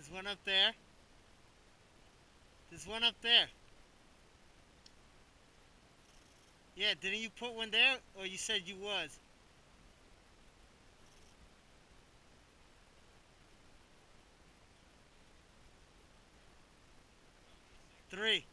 There's one up there. There's one up there. Yeah, didn't you put one there? Or you said you was? Three.